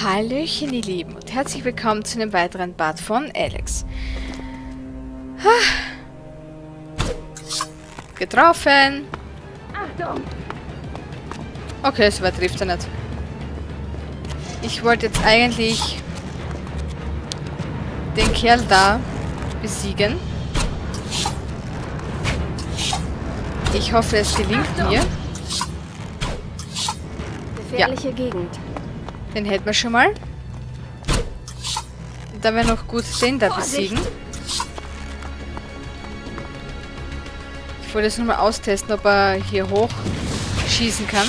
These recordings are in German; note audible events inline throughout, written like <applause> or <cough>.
Hallöchen, ihr Lieben, und herzlich willkommen zu einem weiteren Bad von Alex. Ah. Getroffen! Achtung! Okay, so weit trifft er nicht. Ich wollte jetzt eigentlich den Kerl da besiegen. Ich hoffe, es gelingt Achtung. mir. Gefährliche Gegend. Den hätten wir schon mal. Und dann wäre noch gut den da besiegen. Ich wollte jetzt nur mal austesten, ob er hier hoch schießen kann.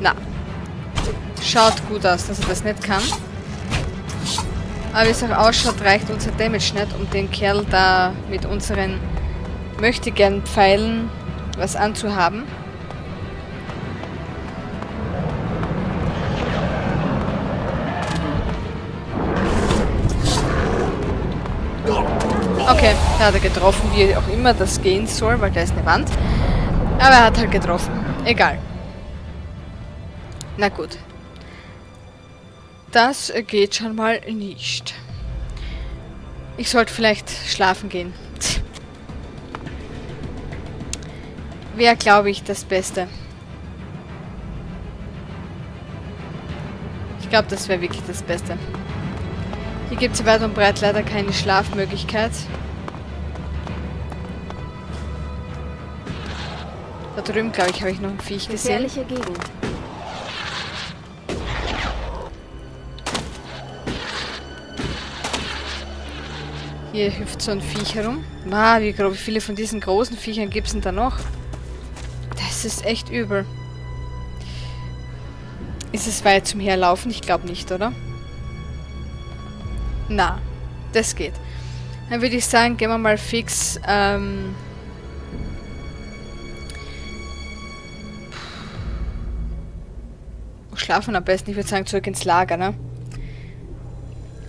Na. Schaut gut aus, dass er das nicht kann. Aber wie es auch ausschaut, reicht unser Damage nicht, um den Kerl da mit unseren möchte gern Pfeilen was anzuhaben. Okay, da hat er getroffen, wie auch immer das gehen soll, weil da ist eine Wand. Aber er hat halt getroffen. Egal. Na gut. Das geht schon mal nicht. Ich sollte vielleicht schlafen gehen. Wäre, glaube ich, das Beste. Ich glaube, das wäre wirklich das Beste. Hier gibt es weit und breit leider keine Schlafmöglichkeit. Da drüben, glaube ich, habe ich noch ein Viech gesehen. Gefährliche Gegend. Hier hüpft so ein Viech herum. Ah, wie, wie viele von diesen großen Viechern gibt es denn da noch? Ist echt übel. Ist es weit zum Herlaufen? Ich glaube nicht, oder? Na, das geht. Dann würde ich sagen, gehen wir mal fix, ähm... Schlafen am besten, ich würde sagen, zurück ins Lager, ne?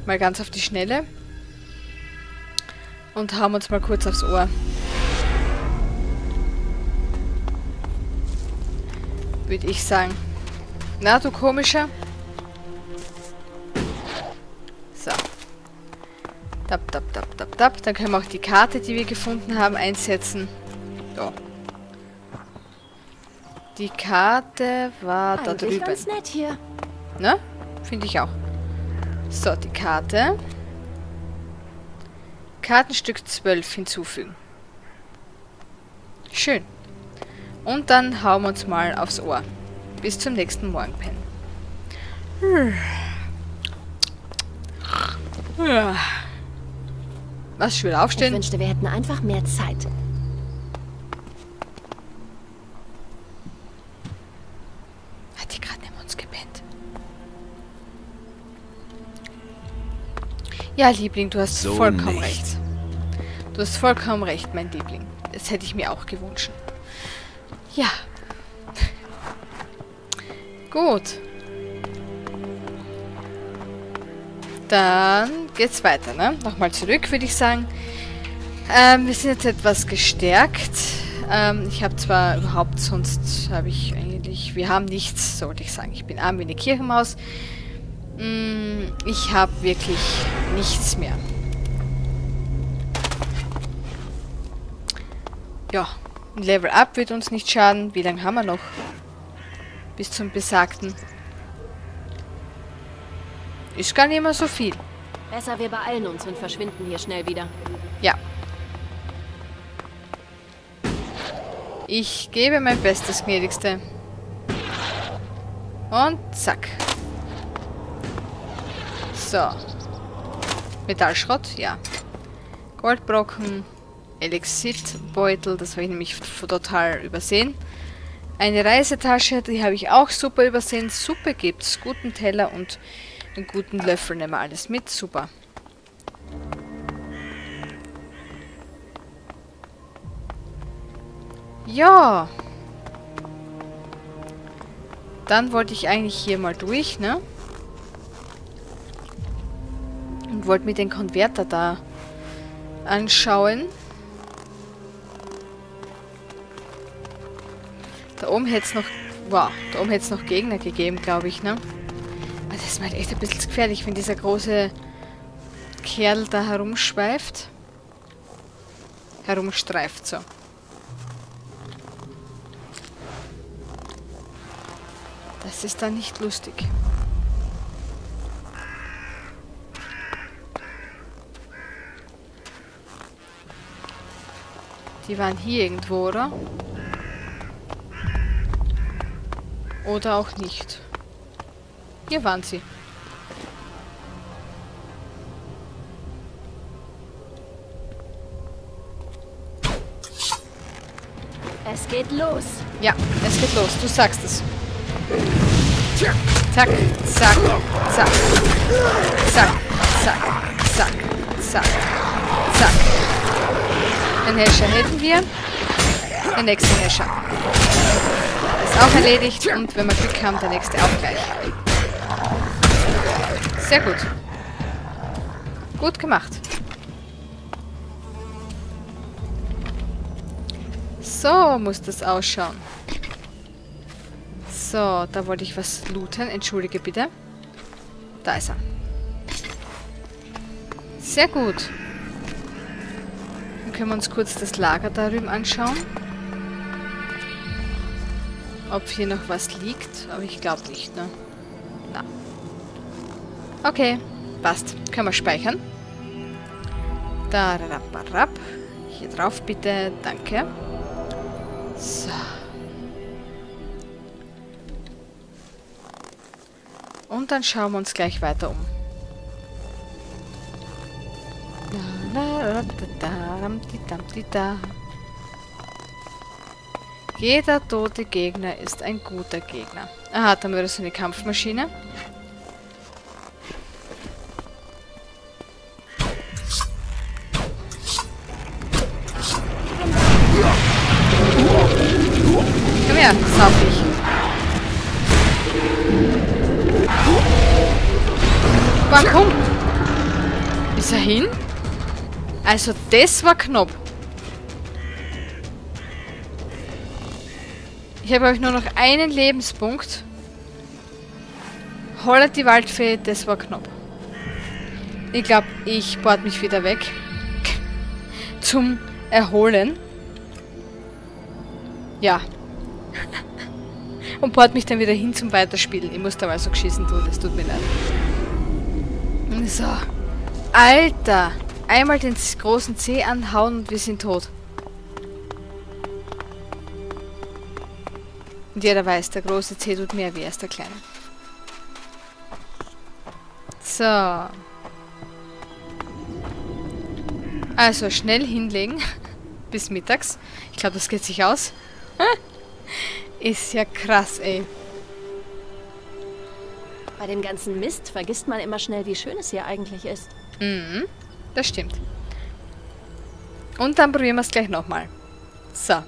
Mal ganz auf die Schnelle. Und hauen uns mal kurz aufs Ohr. Würde ich sagen. Na, du komischer. So. Tap, tap, tap, tap, tap. Dann können wir auch die Karte, die wir gefunden haben, einsetzen. So. Die Karte war da Eigentlich drüben. ganz nett hier. Ne? Finde ich auch. So, die Karte. Kartenstück 12 hinzufügen. Schön. Und dann hauen wir uns mal aufs Ohr. Bis zum nächsten Morgenpen. Was, schon wieder Ich aufstehen? wünschte, wir hätten einfach mehr Zeit. Hat die gerade neben uns gepennt? Ja, Liebling, du hast So vollkommen nicht. recht. Du hast vollkommen recht, mein Liebling. Das hätte ich mir auch gewünscht. Ja. Gut. Dann geht's weiter, ne? Nochmal zurück, würde ich sagen. Ähm, wir sind jetzt etwas gestärkt. Ähm, ich habe zwar überhaupt, sonst habe ich eigentlich... Wir haben nichts, sollte ich sagen. Ich bin arm wie eine Kirchenmaus. Mm, ich habe wirklich nichts mehr. Ja, ein Level Up wird uns nicht schaden. Wie lange haben wir noch? Bis zum Besagten. Ist gar nicht mehr so viel. Besser, wir beeilen uns und verschwinden hier schnell wieder. Ja. Ich gebe mein Bestes, gnädigste. Und zack. So. Metallschrott, ja. Goldbrocken, Elixitbeutel, das habe ich nämlich total übersehen. Eine Reisetasche, die habe ich auch super übersehen. Suppe gibt's, guten Teller und einen guten Löffel nehmen wir alles mit. Super. Ja. Dann wollte ich eigentlich hier mal durch, ne? Und wollte mir den Konverter da anschauen. Oben hätte es noch... Wow, da oben hätte es noch Gegner gegeben, glaube ich, ne? Aber das ist mal echt ein bisschen gefährlich, wenn dieser große Kerl da herumschweift. Herumstreift, so. Das ist dann nicht lustig. Die waren hier irgendwo, oder? Oder auch nicht. Hier waren sie. Es geht los. Ja, es geht los. Du sagst es. Zack, zack, zack, zack, zack, zack, zack, zack. Den Hescher hätten wir. Den nächsten Hescher. Ist auch erledigt und wenn wir Glück haben, der nächste auch gleich. Sehr gut. Gut gemacht. So muss das ausschauen. So, da wollte ich was looten. Entschuldige bitte. Da ist er. Sehr gut. Dann können wir uns kurz das Lager da drüben anschauen. Ob hier noch was liegt. Aber ich glaube nicht, ne? Na. Okay, passt. Können wir speichern. Da, rapp. Hier drauf bitte. Danke. So. Und dann schauen wir uns gleich weiter um. Jeder tote Gegner ist ein guter Gegner. Aha, dann wäre das eine Kampfmaschine. Komm her, Saufig. Boah, komm! Ist er hin? Also, das war knapp. Ich habe, ich, nur noch einen Lebenspunkt. Hollert die Waldfee, das war knapp. Ich glaube, ich bohrt mich wieder weg. <laughs> Zum Erholen. Ja. Und bohrt mich dann wieder hin zum Weiterspielen. Ich muss da mal so geschissen tun, das tut mir leid. So. Alter! Einmal den großen C anhauen und wir sind tot. Und jeder weiß, der große C tut mehr weh als der kleine. So. Also schnell hinlegen. <laughs> Bis mittags. Ich glaube, das geht sich aus. <laughs> Ist ja krass, ey. Bei dem ganzen Mist vergisst man immer schnell, wie schön es hier eigentlich ist. Mhm, das stimmt. Und dann probieren wir es gleich nochmal. So.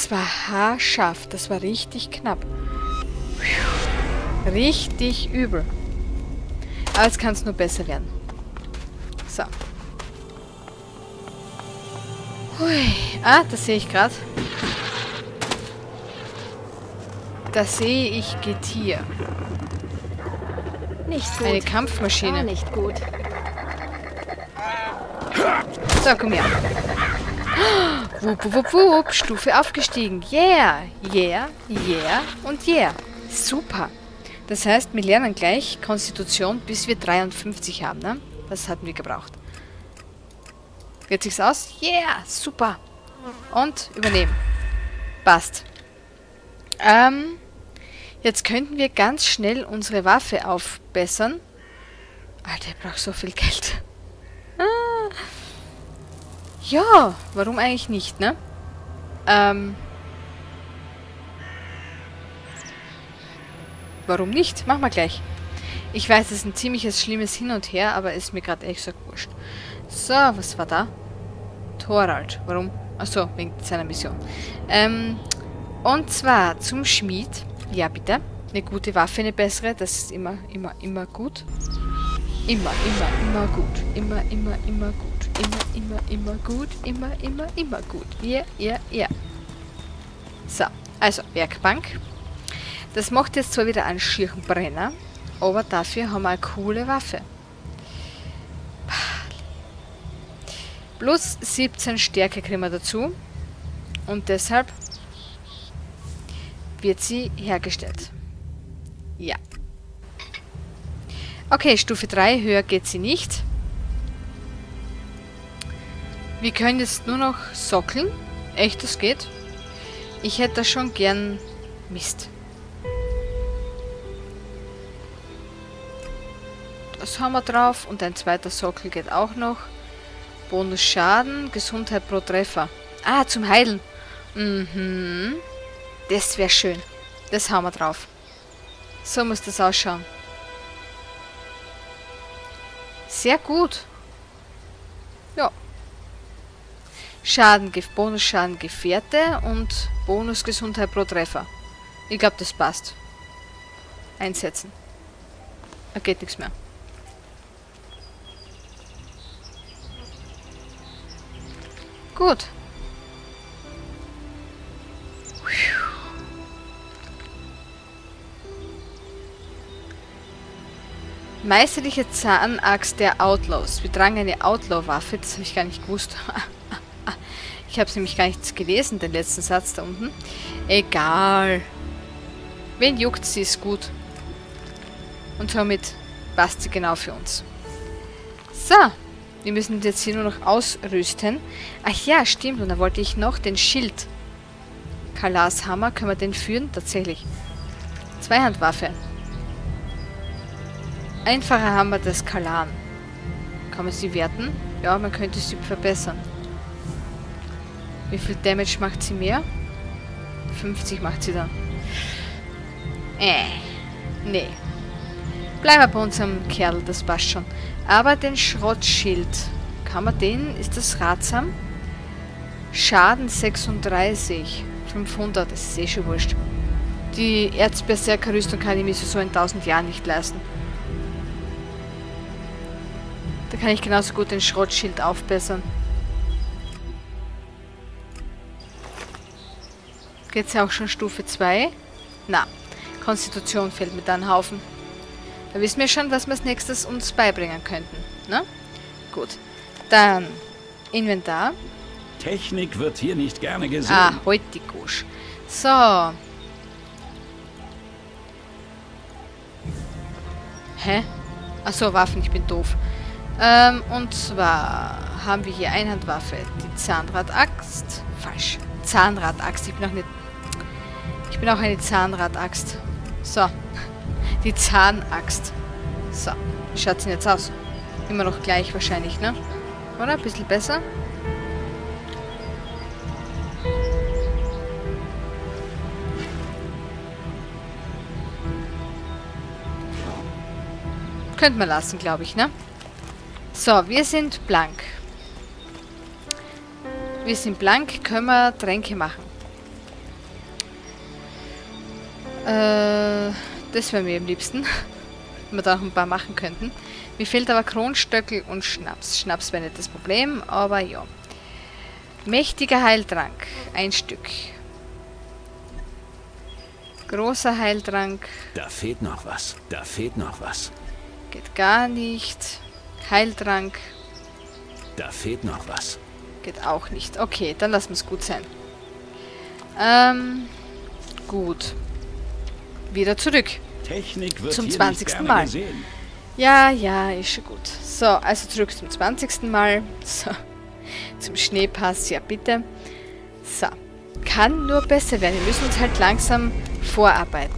Das war haarscharf. Das war richtig knapp. Richtig übel. Aber jetzt kann es nur besser werden. So. Hui. Ah, das sehe ich gerade. Da sehe ich Getier. Nicht gut. Eine Kampfmaschine. Gar nicht gut. So, komm her. Wupp, wupp, wupp. Stufe aufgestiegen. Yeah, yeah, yeah und yeah. Super. Das heißt, wir lernen gleich Konstitution, bis wir 53 haben, ne? Das hatten wir gebraucht. Geht sich's aus? Yeah, super. Und übernehmen. Passt. Ähm, jetzt könnten wir ganz schnell unsere Waffe aufbessern. Alter, ich brauche so viel Geld. Ah. Ja, warum eigentlich nicht, ne? Ähm. Warum nicht? Machen wir gleich. Ich weiß, es ist ein ziemliches schlimmes Hin und Her, aber ist mir gerade echt so wurscht. So, was war da? Thorald. Warum? Achso, wegen seiner Mission. Ähm, und zwar zum Schmied. Ja, bitte. Eine gute Waffe, eine bessere. Das ist immer, immer, immer gut. Immer, immer, immer gut. Immer, immer, immer gut. Immer, immer, immer gut. Immer, immer, immer gut. Ja, ja, ja. So, also Werkbank. Das macht jetzt zwar wieder einen schieren Brenner, aber dafür haben wir eine coole Waffe. Plus 17 Stärke kriegen wir dazu. Und deshalb wird sie hergestellt. Ja. Okay, Stufe 3, höher geht sie nicht. Wir können jetzt nur noch sockeln. Echt, das geht. Ich hätte schon gern... Mist. Das haben wir drauf. Und ein zweiter Sockel geht auch noch. Bonus Schaden, Gesundheit pro Treffer. Ah, zum Heilen. Mhm. Das wäre schön. Das haben wir drauf. So muss das ausschauen. Sehr gut. Ja. Schaden, Bonusschaden Gefährte und Bonus Gesundheit pro Treffer. Ich glaube, das passt. Einsetzen. Da geht nichts mehr. Gut. Meisterliche Zahnaxt der Outlaws. Wir tragen eine Outlaw-Waffe. Das habe ich gar nicht gewusst. <laughs> ich habe nämlich gar nicht gelesen, den letzten Satz da unten. Egal. Wen juckt sie, ist gut. Und somit passt sie genau für uns. So. Wir müssen jetzt hier nur noch ausrüsten. Ach ja, stimmt. Und da wollte ich noch den Schild. Kalas Hammer. Können wir den führen? Tatsächlich. Zweihandwaffe. Einfacher Hammer des Kalan. Kann man sie werten? Ja, man könnte sie verbessern. Wie viel Damage macht sie mehr? 50 macht sie dann. Äh. Nee. Bleiben bei unserem Kerl, das passt schon. Aber den Schrottschild, kann man den, ist das ratsam? Schaden 36, 500, das ist eh schon wurscht. Die Erzberserker-Rüstung kann ich mir so in 1000 Jahren nicht leisten. Da kann ich genauso gut den Schrottschild aufbessern. Geht's ja auch schon Stufe 2? Na, Konstitution fällt mit einem Haufen. Da wissen wir schon, was wir als nächstes uns beibringen könnten. Ne? Gut. Dann Inventar. Technik wird hier nicht gerne gesehen. Ah, heute die Gusch. So. Hä? Achso, Waffen, ich bin doof. Ähm, und zwar haben wir hier Einhandwaffe, die Zahnradaxt. Falsch. Zahnradaxt, ich bin auch nicht... Bin auch eine Zahnradaxt. So. Die Zahnaxt. So. Wie schaut denn jetzt aus? Immer noch gleich wahrscheinlich, ne? Oder? Ein bisschen besser. Könnte man lassen, glaube ich, ne? So, wir sind blank. Wir sind blank, können wir Tränke machen. Äh... Das wäre mir am liebsten. <laughs> Wenn wir da noch ein paar machen könnten. Mir fehlt aber Kronstöckel und Schnaps. Schnaps wäre nicht das Problem, aber ja. Mächtiger Heiltrank. Ein Stück. Großer Heiltrank. Da fehlt noch was. Da fehlt noch was. Geht gar nicht. Heiltrank. Da fehlt noch was. Geht auch nicht. Okay, dann lassen wir es gut sein. Ähm, gut wieder zurück. zum 20. Mal. Gesehen. Ja, ja, ist schon gut. So, also zurück zum 20. Mal. So, zum Schneepass, ja bitte. So, kann nur besser werden. Wir müssen uns halt langsam vorarbeiten.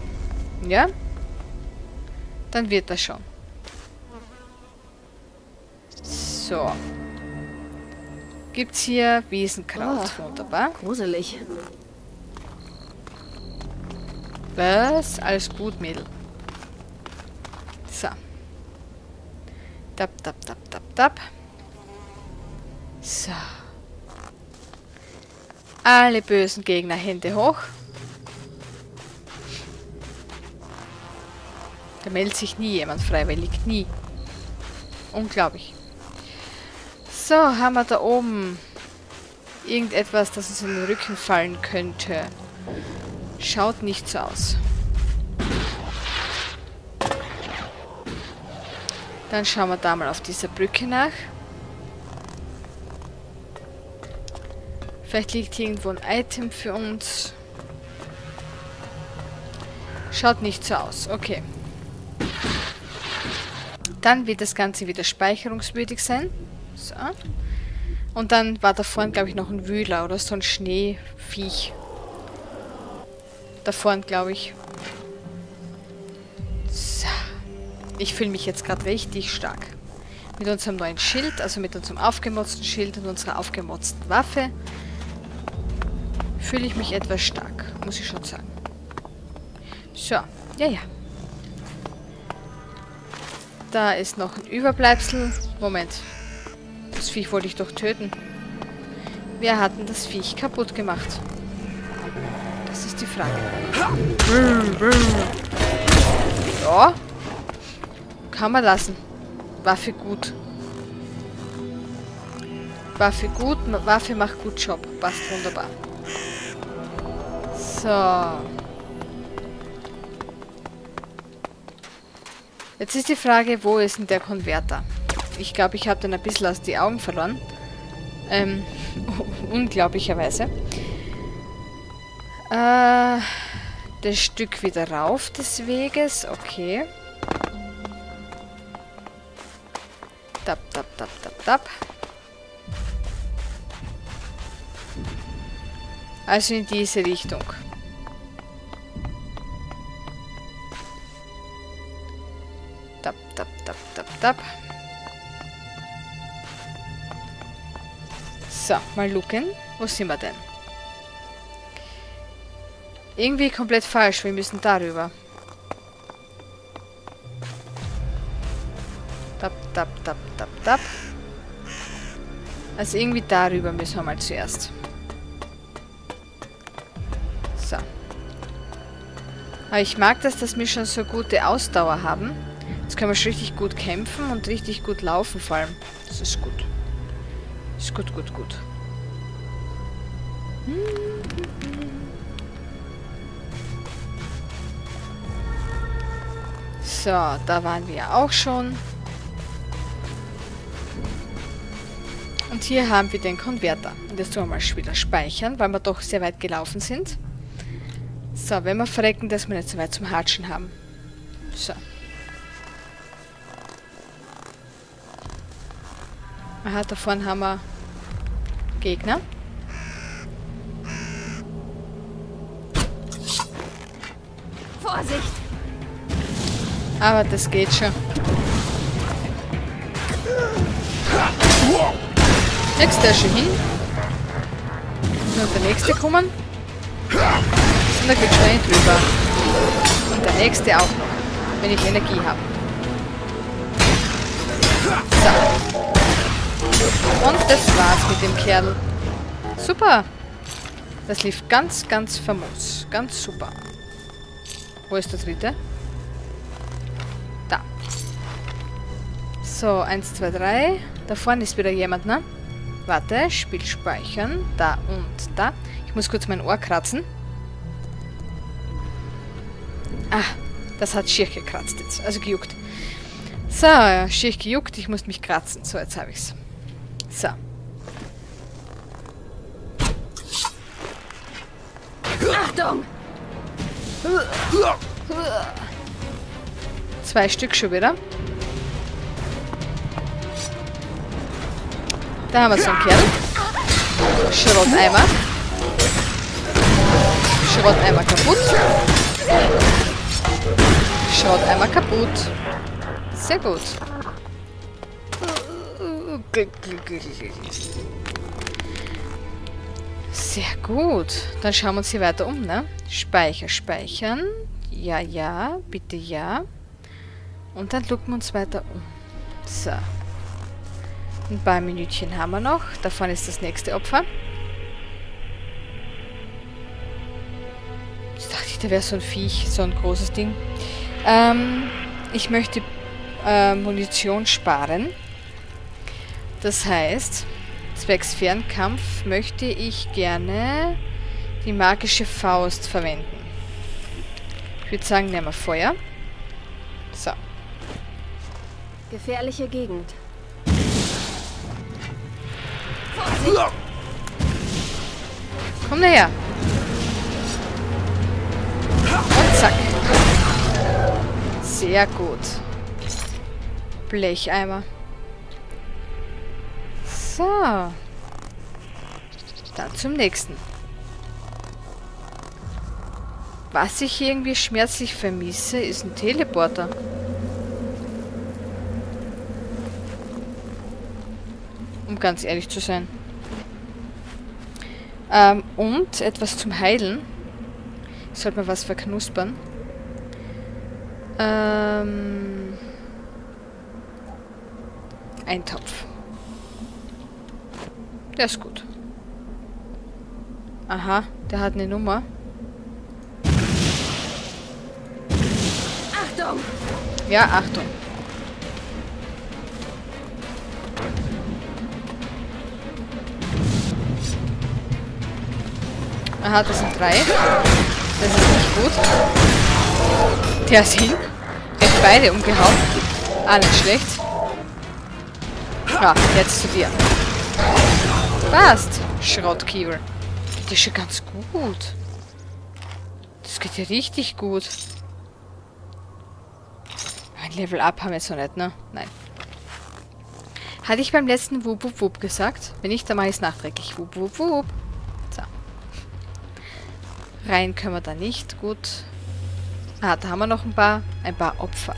Ja? Dann wird das schon. So. Gibt's hier Wiesenkraut. Oh, Wunderbar. Gruselig. Was? Alles gut, Mädel. So. Tap, tap, tap, tap, tap. So. Alle bösen Gegner Hände hoch. Da meldet sich nie jemand freiwillig. Nie. Unglaublich. So, haben wir da oben irgendetwas, das uns in den Rücken fallen könnte. Schaut nicht so aus. Dann schauen wir da mal auf dieser Brücke nach. Vielleicht liegt hier irgendwo ein Item für uns. Schaut nicht so aus. Okay. Dann wird das Ganze wieder speicherungswürdig sein. So. Und dann war da vorne, glaube ich, noch ein Wühler oder so ein Schneeviech. Da vorne, glaube ich. So. Ich fühle mich jetzt gerade richtig stark. Mit unserem neuen Schild, also mit unserem aufgemotzten Schild und unserer aufgemotzten Waffe, fühle ich mich etwas stark, muss ich schon sagen. So, ja, ja. Da ist noch ein Überbleibsel. Moment. Das Viech wollte ich doch töten. Wir hatten das Viech kaputt gemacht. Das ist die Frage. Ja. Kann man lassen. Waffe gut. Waffe gut. Waffe macht gut Job. Passt wunderbar. So. Jetzt ist die Frage, wo ist denn der Konverter? Ich glaube, ich habe den ein bisschen aus die Augen verloren. Ähm, <laughs> unglaublicherweise. Äh, das Stück wieder rauf des Weges, okay. Tap, tap, tap, tap, tap. Also in diese Richtung. Tap, tap, tap, tap, tap. So, mal gucken. Wo sind wir denn? Irgendwie komplett falsch. Wir müssen darüber. Tap, tap, tap, tap, tap. Also irgendwie darüber müssen wir mal zuerst. So. Aber ich mag das, dass wir schon so gute Ausdauer haben. Jetzt können wir schon richtig gut kämpfen und richtig gut laufen vor allem. Das ist gut. Ist gut, gut, gut. So, da waren wir auch schon. Und hier haben wir den Konverter. Und jetzt tun wir mal wieder speichern, weil wir doch sehr weit gelaufen sind. So, wenn wir verrecken, dass wir nicht so weit zum Hatschen haben. So. Aha, da vorne haben wir Gegner. Vorsicht! Aber das geht schon. Jetzt der schon hin. Und der nächste kommen. Und da geht schon drüber. Und der nächste auch noch. Wenn ich Energie habe. So. Und das war's mit dem Kerl. Super. Das lief ganz, ganz famos. Ganz super. Wo ist der dritte? So, 1, 2, 3. Da vorne ist wieder jemand, ne? Warte, Spiel speichern. Da und da. Ich muss kurz mein Ohr kratzen. Ah, das hat schier gekratzt jetzt. Also gejuckt. So, schier gejuckt. Ich muss mich kratzen. So, jetzt habe ich's. So. Achtung! Zwei Stück schon wieder. Da haben wir so einen Kerl. Schrotteimer. Schrotteimer kaputt. Schrotteimer kaputt. Sehr gut. Sehr gut. Dann schauen wir uns hier weiter um, ne? Speicher, speichern. Ja, ja, bitte ja. Und dann gucken wir uns weiter um. So. Ein paar Minütchen haben wir noch. Davon ist das nächste Opfer. Jetzt dachte ich, da wäre so ein Viech, so ein großes Ding. Ähm, ich möchte äh, Munition sparen. Das heißt, zwecks Fernkampf möchte ich gerne die magische Faust verwenden. Ich würde sagen, nehmen wir Feuer. So. Gefährliche Gegend. Komm daher. Und zack. Sehr gut. Blecheimer. So. Dann zum nächsten. Was ich irgendwie schmerzlich vermisse, ist ein Teleporter. Um ganz ehrlich zu sein. Ähm, und etwas zum Heilen. Ich sollte mal was verknuspern. Ähm, ein Topf. Der ist gut. Aha, der hat eine Nummer. Achtung! Ja, Achtung. Aha, das sind drei. Das ist nicht gut. Der ist hin. Der hat beide umgehauen. Ah, nicht schlecht. Ja, jetzt zu dir. Passt. Schrottkiewer. Geht ja schon ganz gut. Das geht ja richtig gut. Ein Level Up haben wir noch nicht, ne? Nein. Hatte ich beim letzten Wup Wup Wup gesagt? Wenn nicht, dann mache ich es nachträglich. Wup Wup Wup. Rein können wir da nicht. Gut. Ah, da haben wir noch ein paar, ein paar Opfer.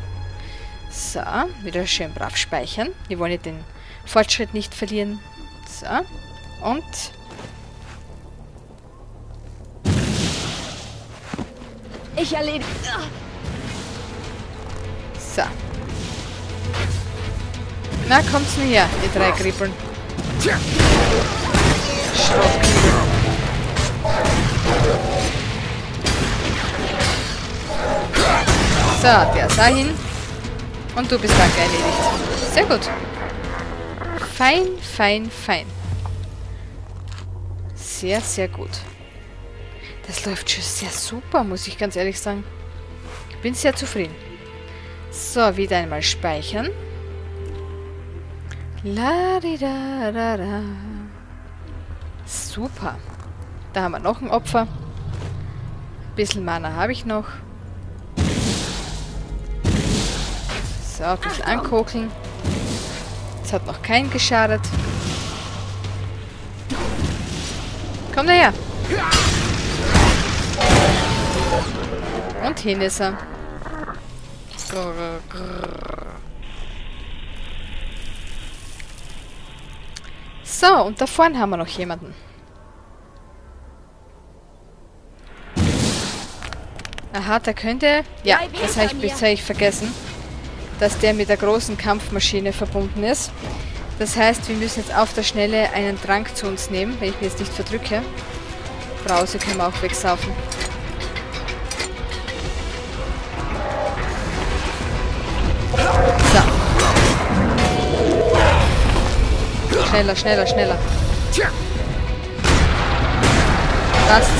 So, wieder schön brav speichern. Wir wollen ja den Fortschritt nicht verlieren. So. Und... Ich erledige. So. Na, kommt's nur her, ihr drei Kribbeln. Schrottkribbeln. So, der ist dahin. Und du bist danke erledigt. Sehr gut. Fein, fein, fein. Sehr, sehr gut. Das läuft schon sehr super, muss ich ganz ehrlich sagen. Ich bin sehr zufrieden. So, wieder einmal speichern. La di da da da. Super. Da haben wir noch ein Opfer. Bisschen Mana habe ich noch. So, ein bisschen ankokeln. Es hat noch keinen geschadet. Komm daher. Und hin ist er. So, und da vorne haben wir noch jemanden. Aha, der könnte... Ja, das habe ich, das hab ich vergessen. Dass der mit der großen Kampfmaschine verbunden ist. Das heißt, wir müssen jetzt auf der Schnelle einen Trank zu uns nehmen, wenn ich mich jetzt nicht verdrücke. Brause können wir auch wegsaufen. So. Schneller, schneller, schneller. Passt.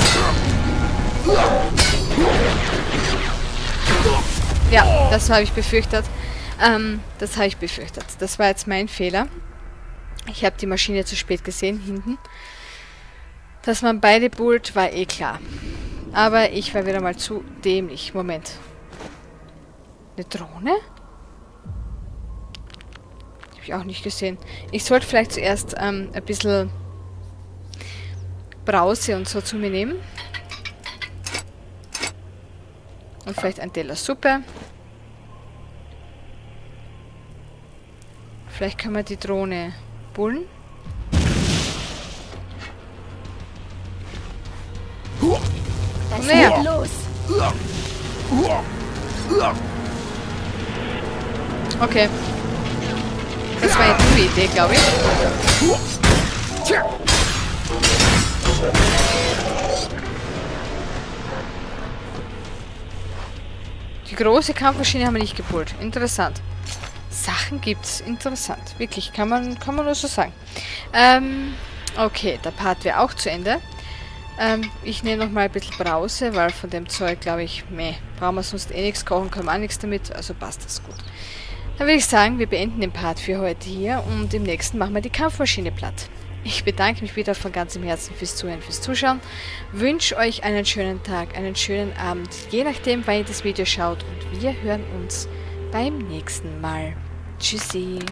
Ja, das habe ich befürchtet. Ähm, das habe ich befürchtet. Das war jetzt mein Fehler. Ich habe die Maschine zu spät gesehen, hinten. Dass man beide pult, war eh klar. Aber ich war wieder mal zu dämlich. Moment. Eine Drohne? Habe ich auch nicht gesehen. Ich sollte vielleicht zuerst ähm, ein bisschen Brause und so zu mir nehmen. Und vielleicht ein Teller Suppe. Vielleicht können wir die Drohne bullen. Ist los? Okay. Das war eine dumme Idee, glaube ich. Die große Kampfmaschine haben wir nicht gepult. Interessant. Sachen gibt's. Interessant. Wirklich, kann man, kann man nur so sagen. Ähm, okay, der Part wäre auch zu Ende. Ähm, ich nehme nochmal ein bisschen Brause, weil von dem Zeug, glaube ich, meh, brauchen wir sonst eh nichts kochen, können wir auch nichts damit, also passt das gut. Dann würde ich sagen, wir beenden den Part für heute hier und im nächsten machen wir die Kampfmaschine platt. Ich bedanke mich wieder von ganzem Herzen fürs Zuhören, fürs Zuschauen, wünsche euch einen schönen Tag, einen schönen Abend, je nachdem, wann ihr das Video schaut und wir hören uns beim nächsten Mal. Tschüssi.